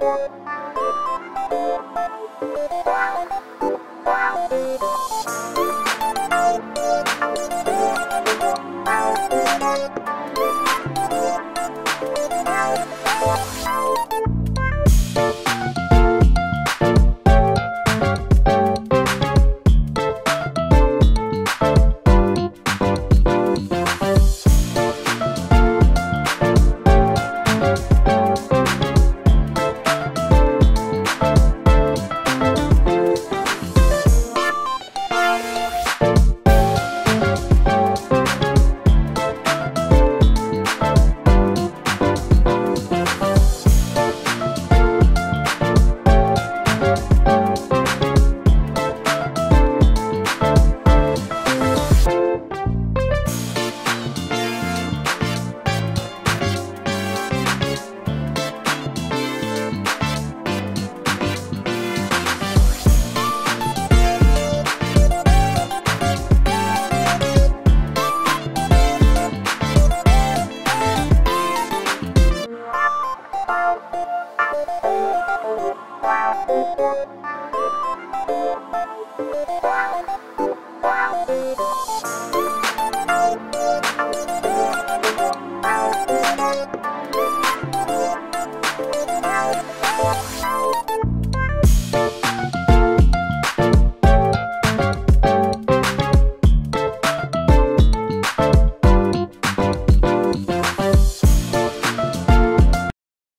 Wow. Wow.